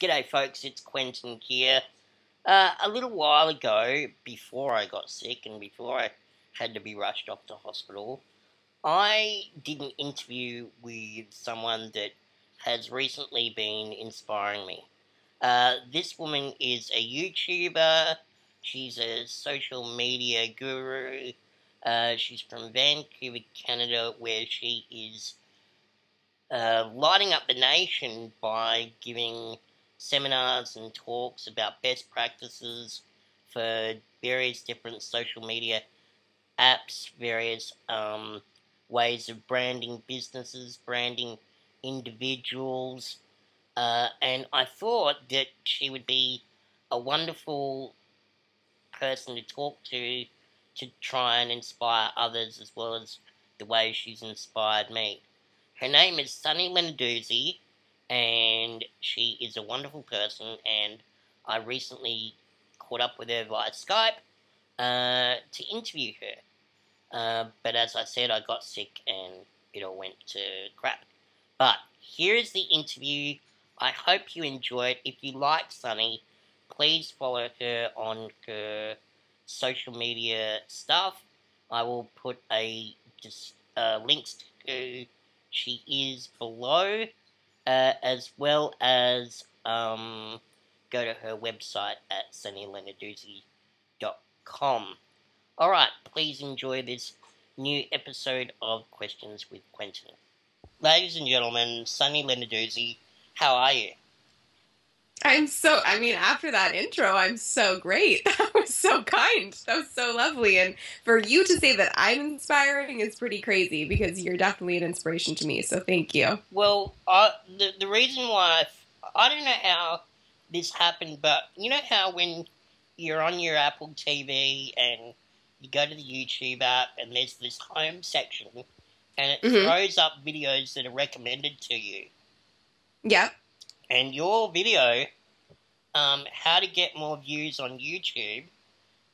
G'day, folks. It's Quentin here. Uh, a little while ago, before I got sick and before I had to be rushed off to hospital, I did an interview with someone that has recently been inspiring me. Uh, this woman is a YouTuber. She's a social media guru. Uh, she's from Vancouver, Canada, where she is uh, lighting up the nation by giving seminars and talks about best practices for various different social media apps, various um, ways of branding businesses, branding individuals. Uh, and I thought that she would be a wonderful person to talk to to try and inspire others as well as the way she's inspired me. Her name is Sunny Lenarduzzi, and she is a wonderful person, and I recently caught up with her via Skype uh, to interview her. Uh, but as I said, I got sick and it all went to crap. But here is the interview. I hope you enjoy it. If you like Sunny, please follow her on her social media stuff. I will put a just uh, links to who she is below, uh, as well as um, go to her website at sunnylenarduzzi.com. Alright, please enjoy this new episode of Questions with Quentin. Ladies and gentlemen, Sunny Lenarduzzi, how are you? I'm so, I mean, after that intro, I'm so great. That was so kind. That was so lovely. And for you to say that I'm inspiring is pretty crazy because you're definitely an inspiration to me. So thank you. Well, uh, the, the reason why, I, I don't know how this happened, but you know how when you're on your Apple TV and you go to the YouTube app and there's this home section and it Mhm. throws up videos that are recommended to you. Yep. And your video, um, how to get more views on YouTube,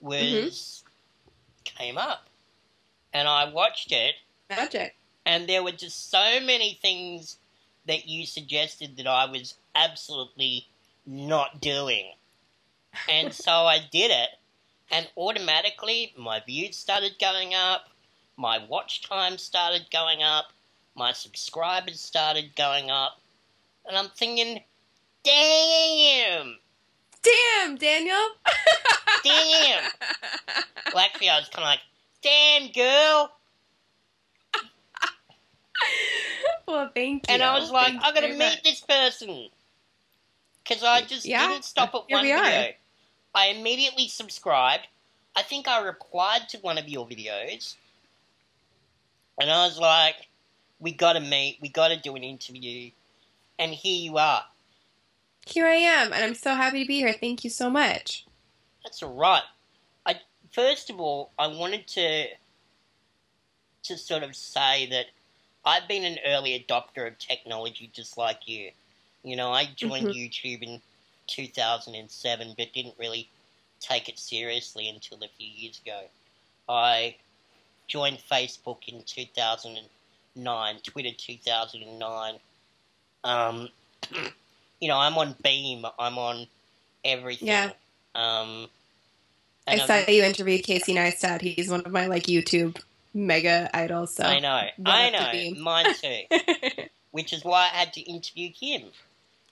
was came up, and I watched it, Magic. and there were just so many things that you suggested that I was absolutely not doing, and so I did it, and automatically my views started going up, my watch time started going up, my subscribers started going up, and I'm thinking, damn, Damn, Daniel. damn. well, actually, I was kind of like, damn, girl. well, thank you. And I was like, Thank I'm going to meet much. this person. Because I just Yeah, didn't stop at here one we are. video. I immediately subscribed. I think I replied to one of your videos. And I was like, we gotta meet, we gotta do an interview. And here you are. Here I am, and I'm so happy to be here. Thank you so much. That's alright. I first of all, I wanted to to sort of say that I've been an early adopter of technology just like you. You know, I joined Mhm. YouTube in 2007 but didn't really take it seriously until a few years ago. I joined Facebook in 2009, Twitter 2009. Um, you know, I'm on Beme, I'm on everything. Yeah. Um, I saw I'm- you interview Casey Neistat. He's one of my like YouTube mega idols. So I know, I know, mine too. Which is why I had to interview him.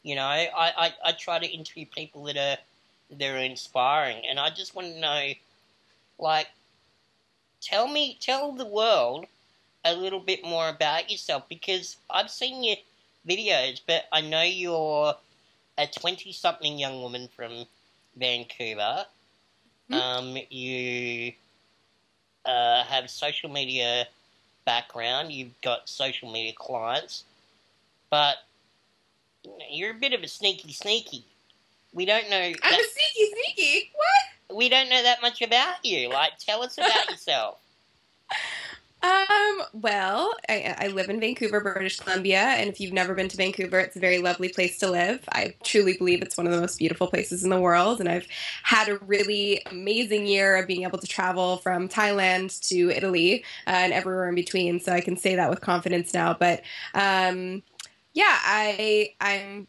You know, I, I, I try to interview people that are that are inspiring, and I just want to know, like, tell me, tell the world a little bit more about yourself because I've seen your videos, but I know you're a twenty-something young woman from Vancouver. Hmm. Um, you uh, have social media background. You've got social media clients, but you're a bit of a sneaky sneaky. We don't know. I'm That, a sneaky sneaky. What? we don't know that much about you. Like, tell us about yourself. Um, well, I, I live in Vancouver, British Columbia, and if you've never been to Vancouver, it's a very lovely place to live. I truly believe it's one of the most beautiful places in the world, and I've had a really amazing year of being able to travel from Thailand to Italy uh, and everywhere in between. So I can say that with confidence now. But um, yeah, I I'm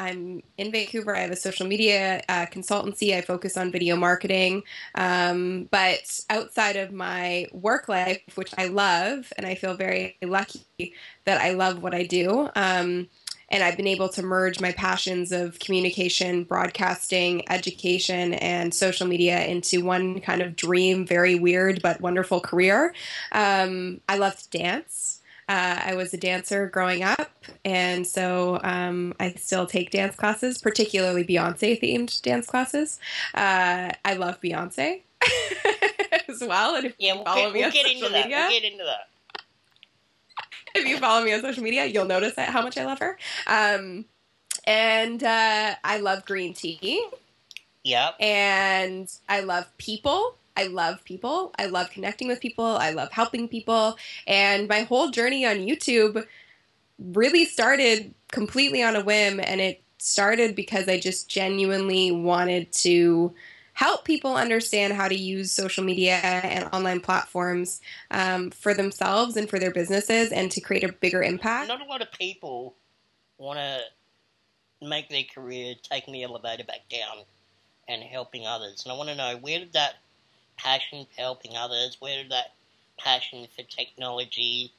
I'm in Vancouver. I have a social media uh, consultancy. I focus on video marketing. Um, but outside of my work life, which I love, and I feel very lucky that I love what I do. Um, and I've been able to merge my passions of communication, broadcasting, education, and social media into one kind of dream, very weird but wonderful career. Um, I love to dance. Uh, I was a dancer growing up, and so um, I still take dance classes, particularly Beyonce themed dance classes. Uh, I love Beyonce as well. And if yeah, you we'll follow get, me we'll on get social into that. media, We'll get into that. if you follow me on social media, you'll notice that, how much I love her. Um, and uh, I love green tea, Yep. and I love people. I love people. I love connecting with people. I love helping people. And my whole journey on YouTube really started completely on a whim. And it started because I just genuinely wanted to help people understand how to use social media and online platforms um, for themselves and for their businesses and to create a bigger impact. Not a lot of people want to make their career taking the elevator back down and helping others. And I want to know where did that passion for helping others, where did that passion for technology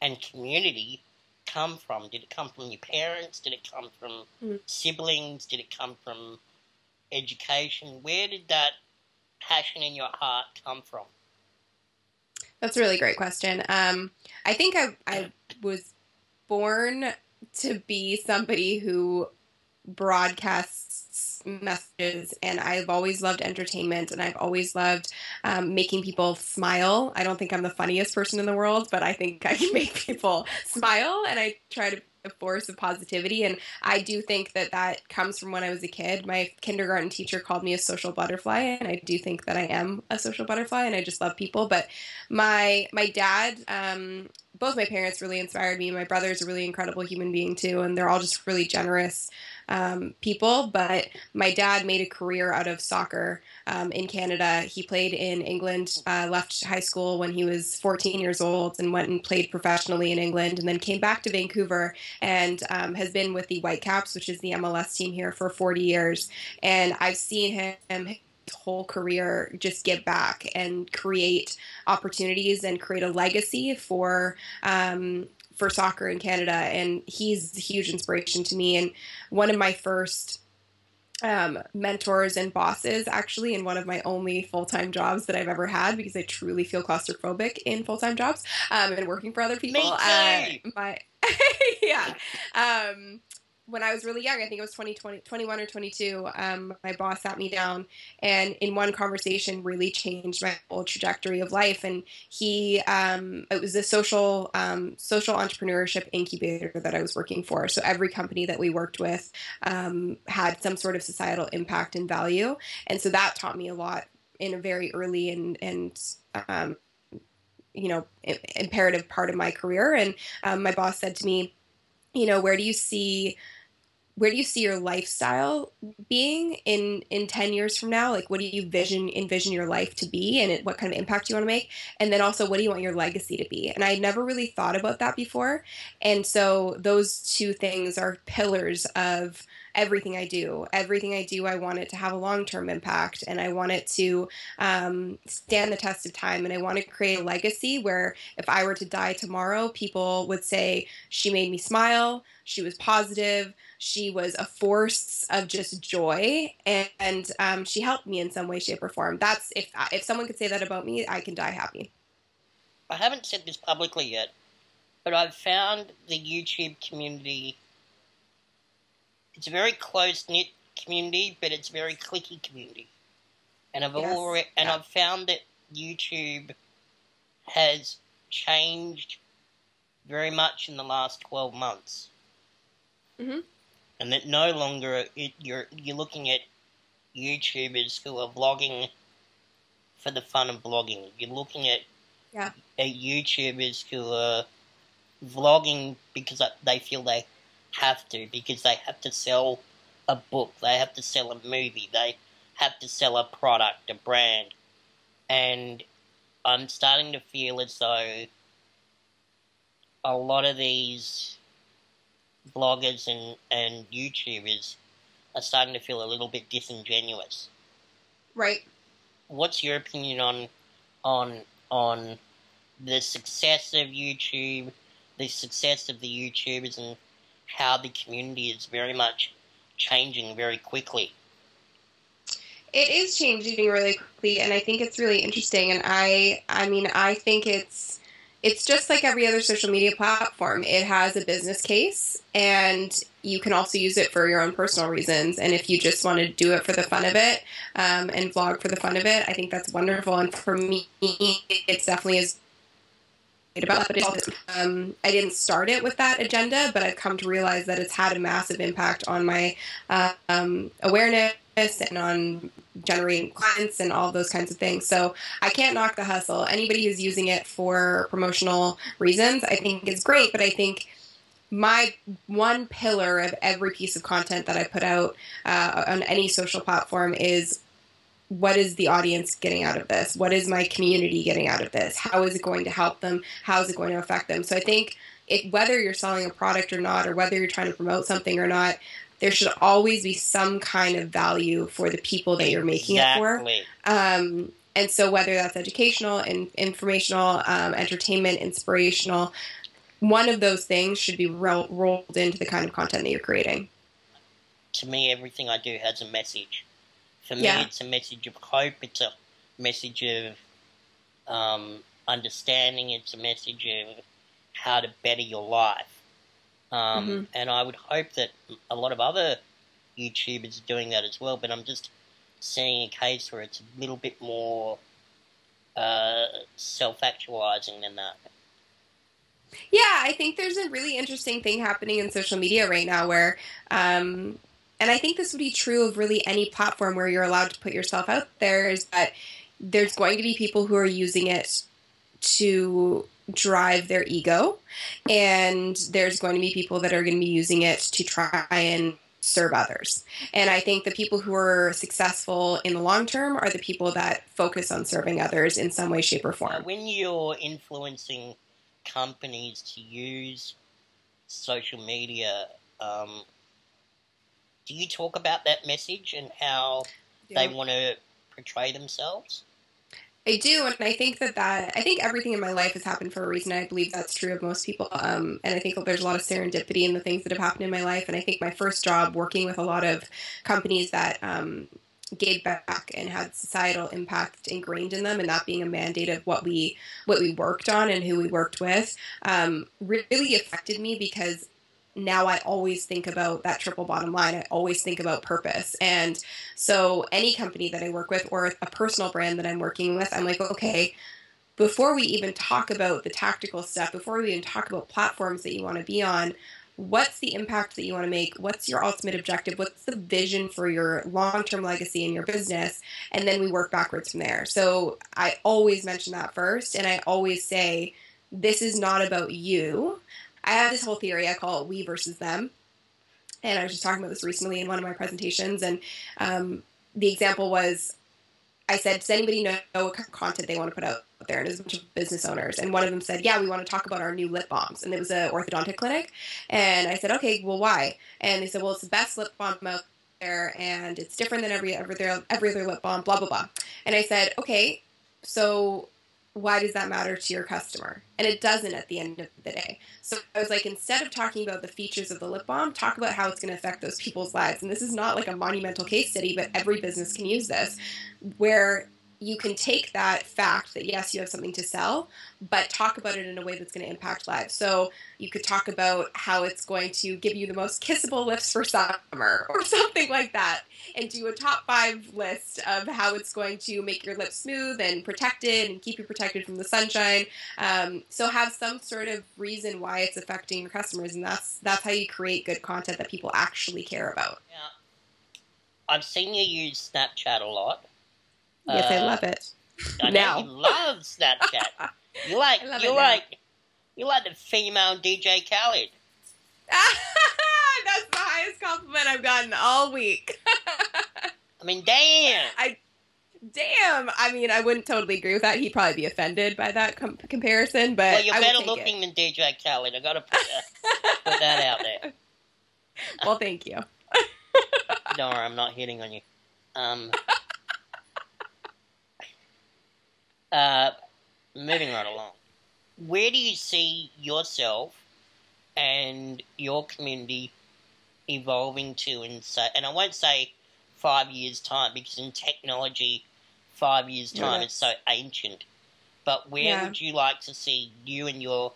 and community come from? Did it come from your parents? Did it come from Mm. siblings? Did it come from education? Where did that passion in your heart come from? That's a really great question. Um, I think I, I was born to be somebody who broadcasts messages, and I've always loved entertainment, and I've always loved um, making people smile. I don't think I'm the funniest person in the world, but I think I can make people smile, and I try to a force of positivity. And I do think that that comes from when I was a kid. My kindergarten teacher called me a social butterfly, and I do think that I am a social butterfly, and I just love people. But my my dad um, both my parents really inspired me my brother's a really incredible human being too and they're all just really generous um, people but my dad made a career out of soccer um, in canada. He played in england uh, left high school when he was 14 years old and went and played professionally in england and then came back to vancouver and um, has been with the whitecaps which is the mls team here for 40 years. And i've seen him his whole career just give back and create opportunities and create a legacy for um, for soccer in Canada. And he's a huge inspiration to me. And one of my first um, mentors and bosses, actually, and one of my only full time jobs that I've ever had because I truly feel claustrophobic in full time jobs um, and working for other people. Uh, my yeah. Um, when I was really young, I think it was 20, 20 21 or 22, um, my boss sat me down and in one conversation really changed my whole trajectory of life. And he, um, it was a social, um, social entrepreneurship incubator that I was working for. So every company that we worked with um, had some sort of societal impact and value. And so that taught me a lot in a very early and, and, um, you know, imperative part of my career. And um, my boss said to me, you know, where do you see where do you see your lifestyle being in in 10 years from now? Like what do you vision envision your life to be and what kind of impact do you want to make? And then also what do you want your legacy to be? And i never really thought about that before. And so those two things are pillars of everything i do. Everything i do i want it to have a long-term impact and i want it to um, stand the test of time and i want to create a legacy where if i were to die tomorrow people would say she made me smile. She was positive she was a force of just joy and, and um, she helped me in some way shape or form that's if if someone could say that about me i can die happy I haven't said this publicly yet, but I've found the YouTube community. It's a very close knit community, but it's a very cliquey community, and I've Yes, already and yeah. I've found that YouTube has changed very much in the last twelve months, Mhm. And that no longer it, you're you're looking at YouTubers who are vlogging for the fun of vlogging. You're looking at Yeah. at YouTubers who uh, are vlogging because they feel they have to, because they have to sell a book, they have to sell a movie, they have to sell a product, a brand. And I'm starting to feel as though a lot of these vloggers and, and YouTubers are starting to feel a little bit disingenuous. Right. What's your opinion on on on the success of YouTube, the success of the YouTubers, and how the community is very much changing very quickly? It is changing really quickly, and I think it's really interesting. And I, I mean, I think it's it's just like every other social media platform. It has a business case, and you can also use it for your own personal reasons. And if you just want to do it for the fun of it um, and vlog for the fun of it, I think that's wonderful. And for me, it's definitely as about it. Um, I didn't start it with that agenda, but I've come to realize that it's had a massive impact on my uh, um, awareness and on generating clients and all those kinds of things. So I can't knock the hustle. Anybody who's using it for promotional reasons, I think is great, but I think my one pillar of every piece of content that I put out uh, on any social platform is what is the audience getting out of this? What is my community getting out of this? How is it going to help them? How is it going to affect them? So I think it, whether you're selling a product or not, or whether you're trying to promote something or not, there should always be some kind of value for the people that you're making exactly. it for. Um, and so, whether that's educational and informational, um, entertainment, inspirational, one of those things should be ro- rolled into the kind of content that you're creating. To me, everything I do has a message. For me, Yeah. it's a message of hope. It's a message of um, understanding. It's a message of how to better your life. Um, Mhm. And I would hope that a lot of other YouTubers are doing that as well. But I'm just seeing a case where it's a little bit more uh, self-actualizing than that. Yeah, I think there's a really interesting thing happening in social media right now where, um, and I think this would be true of really any platform where you're allowed to put yourself out there, is that there's going to be people who are using it to drive their ego, and there's going to be people that are going to be using it to try and serve others. And I think the people who are successful in the long term are the people that focus on serving others in some way, shape, or form. when you're influencing companies to use social media, um, do you talk about that message and how they want to portray themselves? I do, and I think that that I think everything in my life has happened for a reason. I believe that's true of most people, um, and I think there's a lot of serendipity in the things that have happened in my life. And I think my first job working with a lot of companies that um, gave back and had societal impact ingrained in them, and that being a mandate of what we what we worked on and who we worked with, um, really affected me because now I always think about that triple bottom line. I always think about purpose. And so, any company that I work with or a personal brand that I'm working with, I'm like, okay, before we even talk about the tactical stuff, before we even talk about platforms that you want to be on, what's the impact that you want to make? What's your ultimate objective? What's the vision for your long term legacy in your business? And then we work backwards from there. So, I always mention that first. And I always say, this is not about you. I have this whole theory I call it we versus them. And I was just talking about this recently in one of my presentations. And um, the example was I said, Does anybody know what kind of content they want to put out there? And it was a bunch of business owners. And one of them said, Yeah, we want to talk about our new lip balms. And it was an orthodontic clinic. And I said, Okay, well, why? And they said, Well, it's the best lip balm out there. And it's different than every, every, every other lip balm, blah, blah, blah. And I said, Okay, so why does that matter to your customer? And it doesn't at the end of the day. So I was like, instead of talking about the features of the lip balm, talk about how it's going to affect those people's lives. And this is not like a monumental case study, but every business can use this, where you can take that fact that yes, you have something to sell, but talk about it in a way that's going to impact lives. So you could talk about how it's going to give you the most kissable lips for summer or something like that, and do a top five list of how it's going to make your lips smooth and protected and keep you protected from the sunshine. Um, so have some sort of reason why it's affecting your customers, and that's that's how you create good content that people actually care about. Now, I've seen you use Snapchat a lot. Yes, I Uh, love it. I know Now. you love Snapchat. You like I love you it now. like you like the female DJ Khaled. that's the highest compliment I've gotten all week. I mean, damn. I damn. I mean, I wouldn't totally agree with that. He'd probably be offended by that com- comparison, but Well, you're I would better take looking than DJ Khaled. I gotta put that, put that out there. well, thank you. Don't worry, I'm not hitting on you. Um, uh, moving right along. Where do you see yourself and your community evolving to in say, and I won't say five years time because in technology, five years time is so ancient. But where Yeah. would you like to see you and your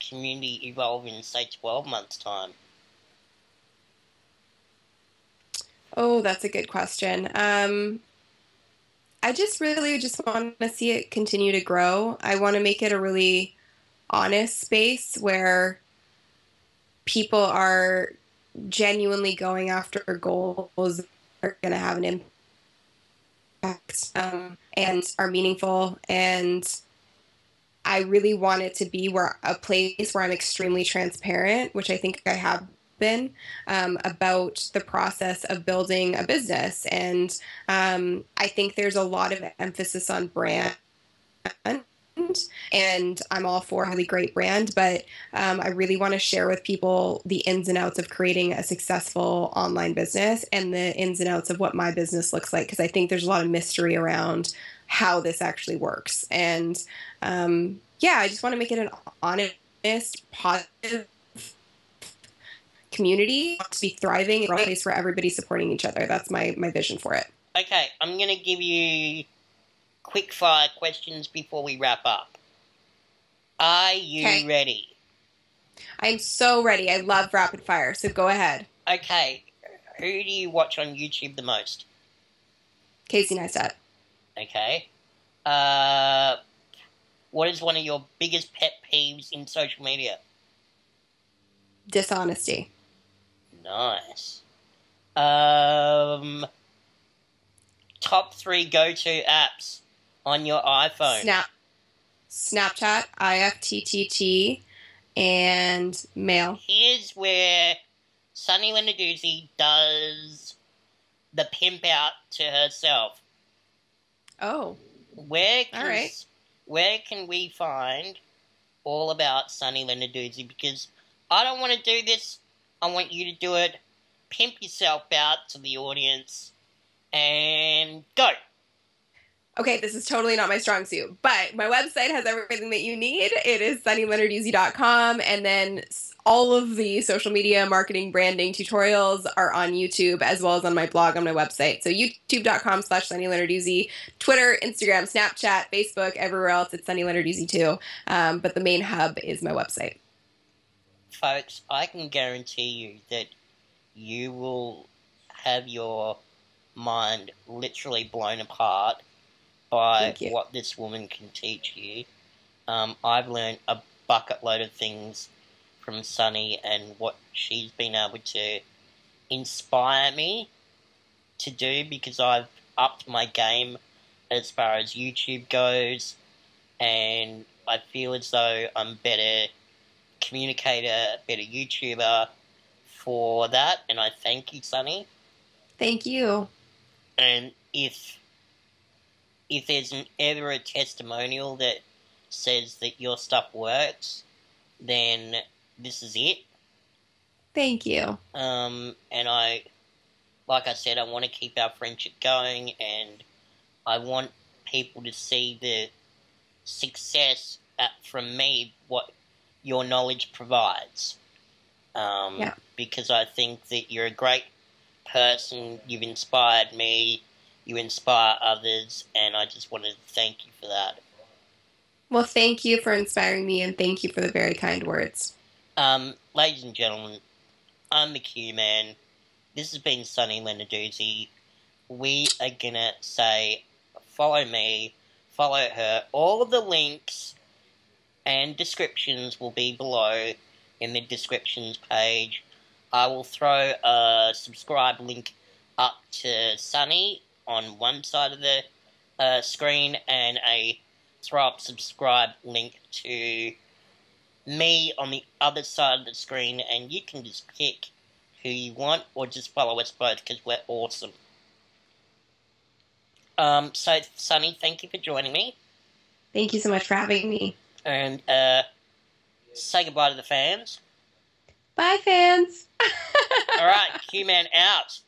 community evolve in say twelve months time? Oh, that's a good question. Um, I just really just want to see it continue to grow. I want to make it a really honest space where people are genuinely going after goals that are going to have an impact um, and are meaningful. And I really want it to be where a place where I'm extremely transparent, which I think I have been um, about the process of building a business. And um, I think there's a lot of emphasis on brand. And I'm all for a really great brand, but um, I really want to share with people the ins and outs of creating a successful online business and the ins and outs of what my business looks like. Because I think there's a lot of mystery around how this actually works. And um, yeah, I just want to make it an honest, positive community to be thriving and a place where everybody's supporting each other. That's my my vision for it. Okay, I'm going to give you quick fire questions before we wrap up. Are you Okay. ready? I'm so ready. I love rapid fire, so go ahead. Okay, who do you watch on YouTube the most? Casey Neistat. Okay. Uh, what is one of your biggest pet peeves in social media? Dishonesty. Nice. Um, top three go-to apps on your iPhone. Snap. Snapchat, IFTTT, and Mail. Here's where Sunny Lenarduzzi does the pimp out to herself. Oh, Where can All right. where can we find all about Sunny Lenarduzzi? Because I don't want to do this. I want you to do it. Pimp yourself out to the audience and go. Okay, this is totally not my strong suit, but my website has everything that you need. It is sunnylenarduzzi.com, and then all of the social media, marketing, branding tutorials are on YouTube as well as on my blog on my website. So youtube.com slash sunnyleonarduzzi, Twitter, Instagram, Snapchat, Facebook, everywhere else, it's Sunny Lenarduzzi too. Um, but the main hub is my website. Folks, I can guarantee you that you will have your mind literally blown apart by what this woman can teach you. Um, I've learned a bucket load of things from Sunny and what she's been able to inspire me to do because I've upped my game as far as YouTube goes, and I feel as though I'm better communicator, better YouTuber for that, and I thank you, Sunny. Thank you. And if if there's an, ever a testimonial that says that your stuff works, then this is it. Thank you. Um, and I, like I said, I want to keep our friendship going, and I want people to see the success at, from me, what your knowledge provides. Um, Yeah. Because I think that you're a great person. You've inspired me. You inspire others, and I just wanted to thank you for that. Well, thank you for inspiring me, and thank you for the very kind words. Um, ladies and gentlemen, I'm the Q Man. This has been Sunny Lenarduzzi. We are gonna say, follow me, follow her. All of the links and descriptions will be below in the descriptions page. I will throw a subscribe link up to Sunny on one side of the uh, screen and a throw up subscribe link to me on the other side of the screen, and you can just pick who you want or just follow us both because we're awesome. Um, so, Sunny, thank you for joining me, Thank you so much for having me. And uh, say goodbye to the fans. Bye, fans. All right, Q Man out.